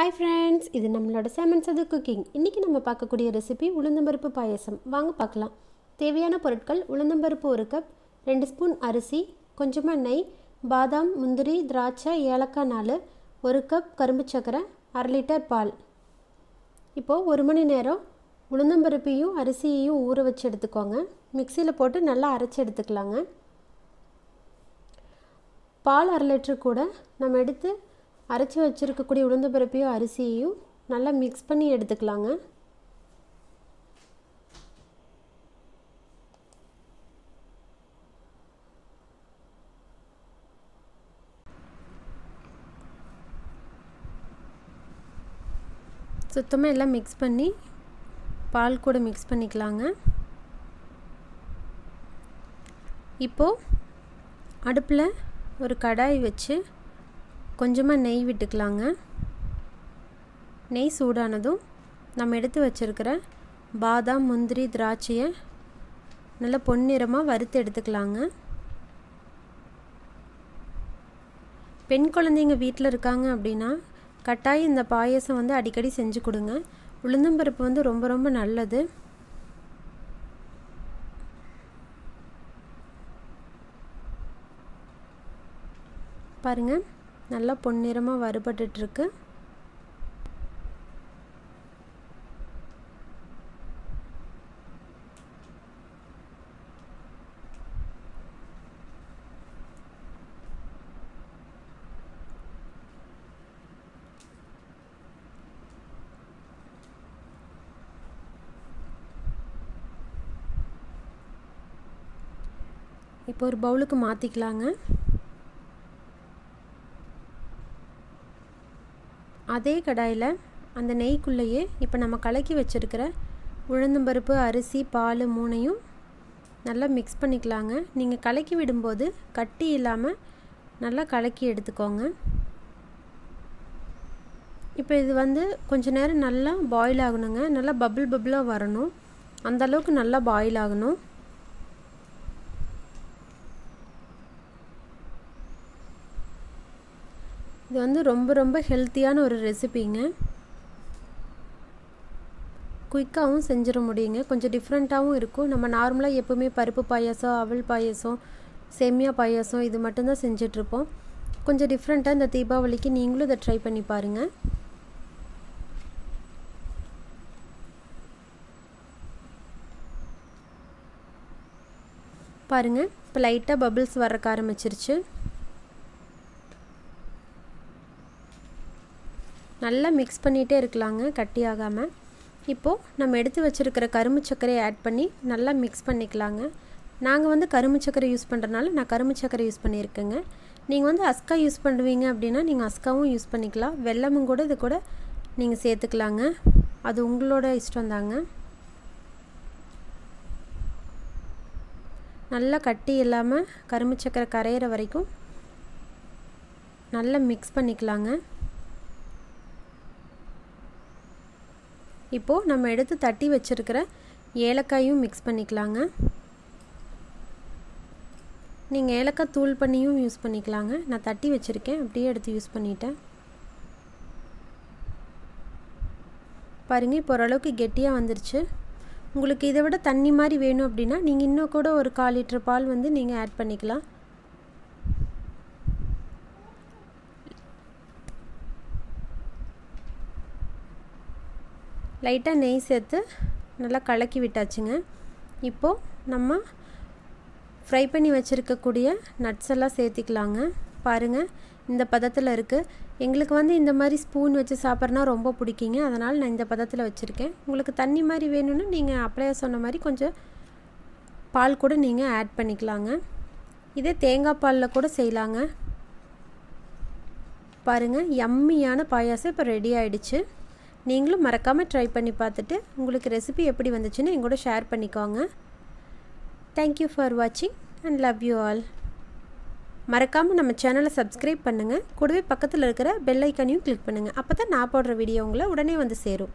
Hi friends இது நம்மளோட semen சது குக்கிங் இன்றைக்கி நம்ம பார்க்கக்கூடிய ரெசிபி உளுந்தம்பருப்பு பாயசம். வாங்க பார்க்கலாம். தேவையான பொருட்கள் உளுந்தம்பருப்பு ஒரு கப் ரெண்டு ஸ்பூன் அரிசி கொஞ்சமாக நெய் பாதாம் முந்திரி திராட்சை ஏலக்காய் நாலு ஒரு கப் கரும்பு சக்கரை அரை லிட்டர் பால். இப்போது ஒரு மணி நேரம் உளுந்தம்பருப்பையும் அரிசியையும் ஊற வச்சு எடுத்துக்கோங்க. மிக்சியில் போட்டு நல்லா அரைச்சி எடுத்துக்கலாங்க. பால் அரை லிட்டரு கூட நம்ம எடுத்து அரைச்சி வச்சுருக்கக்கூடிய பிறப்பையும் அரிசியையும் நல்லா மிக்ஸ் பண்ணி எடுத்துக்கலாங்க. சுத்தமாக எல்லாம் மிக்ஸ் பண்ணி பால் கூட மிக்ஸ் பண்ணிக்கலாங்க. இப்போது அடுப்பில் ஒரு கடாய் வச்சு கொஞ்சமாக நெய் விட்டுக்கலாங்க. நெய் சூடானதும் நம்ம எடுத்து வச்சுருக்கிற பாதாம் முந்திரி திராட்சையை நல்லா பொன்னிறமாக வறுத்து எடுத்துக்கலாங்க. பெண் குழந்தைங்க வீட்டில் இருக்காங்க அப்படின்னா கட்டாயம் இந்த பாயசம் வந்து அடிக்கடி செஞ்சு கொடுங்க. உளுந்தம்பருப்பு வந்து ரொம்ப ரொம்ப நல்லது. பாருங்கள் நல்லா பொன்னிறமாக வறுபட்டுட்ருக்கு. இப்போ ஒரு பவுலுக்கு மாற்றிக்கலாங்க அதே கடாயில் அந்த நெய்க்குள்ளேயே இப்போ நம்ம கலக்கி வச்சுருக்கிற உளுந்தம்பருப்பு அரிசி பால் மூணையும் நல்லா மிக்ஸ் பண்ணிக்கலாங்க. நீங்கள் கலக்கி விடும்போது கட்டி இல்லாமல் நல்லா கலக்கி எடுத்துக்கோங்க. இப்போ இது வந்து கொஞ்ச நேரம் நல்லா பாயில் ஆகணுங்க. நல்லா பபுள் பபுளாக வரணும். அந்த அளவுக்கு நல்லா பாயில் ஆகணும். இது வந்து ரொம்ப ரொம்ப ஹெல்த்தியான ஒரு ரெசிபிங்க குயிக்காகவும் செஞ்சிட முடியுங்க. கொஞ்சம் டிஃப்ரெண்ட்டாகவும் இருக்கும். நம்ம நார்மலாக எப்போவுமே பருப்பு பாயாசம் அவல் பாயாசம் சேமியா பாயாசம் இது மட்டும்தான் செஞ்சிட்ருப்போம். கொஞ்சம் டிஃப்ரெண்ட்டாக இந்த தீபாவளிக்கு நீங்களும் இதை ட்ரை பண்ணி பாருங்கள் பாருங்கள் இப்போ லைட்டாக பபிள்ஸ் வரக்க ஆரம்பிச்சிருச்சு. நல்லா மிக்ஸ் பண்ணிகிட்டே இருக்கலாங்க கட்டி ஆகாமல் இப்போது நம்ம எடுத்து வச்சுருக்கிற கரும்பு சர்க்கரையை ஆட் பண்ணி நல்லா மிக்ஸ் பண்ணிக்கலாங்க. நாங்கள் வந்து கரும்பு சர்க்கரை யூஸ் பண்ணுறனால நான் கரும்பு சர்க்கரை யூஸ் பண்ணியிருக்கேங்க. நீங்கள் வந்து அஸ்கா யூஸ் பண்ணுவீங்க அப்படின்னா நீங்கள் அஸ்காவும் யூஸ் பண்ணிக்கலாம். வெள்ளமும் கூட இது கூட நீங்கள் சேர்த்துக்கலாங்க. அது உங்களோட இஷ்டம் தாங்க. நல்லா கட்டி இல்லாமல் கரும்பு சர்க்கரை கரையிற வரைக்கும் நல்லா மிக்ஸ் பண்ணிக்கலாங்க. இப்போது நம்ம எடுத்து தட்டி வச்சுருக்கிற ஏலக்காயும் மிக்ஸ் பண்ணிக்கலாங்க. நீங்கள் ஏலக்காய் தூள் பண்ணியும் யூஸ் பண்ணிக்கலாங்க. நான் தட்டி வச்சுருக்கேன். அப்படியே எடுத்து யூஸ் பண்ணிட்டேன். பாருங்கள் இப்போ ஓரளவுக்கு கெட்டியாக வந்துருச்சு. உங்களுக்கு இதை விட தண்ணி மாதிரி வேணும் அப்படின்னா நீங்கள் இன்னும் கூட ஒரு கால் லிட்டர் பால் வந்து நீங்கள் ஆட் பண்ணிக்கலாம். லைட்டாக நெய் சேர்த்து நல்லா கலக்கி விட்டாச்சுங்க. இப்போது நம்ம ஃப்ரை பண்ணி வச்சுருக்கக்கூடிய நட்ஸ் எல்லாம் சேர்த்திக்கலாங்க. பாருங்கள் இந்த பதத்தில் இருக்குது எங்களுக்கு வந்து இந்த மாதிரி ஸ்பூன் வச்சு சாப்பிட்றனா ரொம்ப பிடிக்குங்க. அதனால் நான் இந்த பதத்தில் வச்சுருக்கேன். உங்களுக்கு தண்ணி மாதிரி வேணும்னா நீங்கள் அப்படியே சொன்ன மாதிரி கொஞ்சம் பால் கூட நீங்கள் ஆட் பண்ணிக்கலாங்க. இதே தேங்காய் பாலில் கூட செய்யலாங்க. பாருங்கள் யம்மியான பாயாசம் இப்போ ரெடி ஆகிடுச்சு நீங்களும் மறக்காமல் ட்ரை பண்ணி பார்த்துட்டு உங்களுக்கு ரெசிபி எப்படி வந்துச்சுன்னு எங்கூட ஷேர் பண்ணிக்கோங்க. தேங்க்யூ ஃபார் வாட்சிங் அண்ட் லவ் யூ ஆல் மறக்காமல் நம்ம சேனலை சப்ஸ்கிரைப் பண்ணுங்கள் கூடவே பக்கத்தில் இருக்கிற பெல் ஐக்கனையும் கிளிக் பண்ணுங்கள் அப்போ தான் நான் போடுற வீடியோ உங்களை உடனே வந்து சேரும்.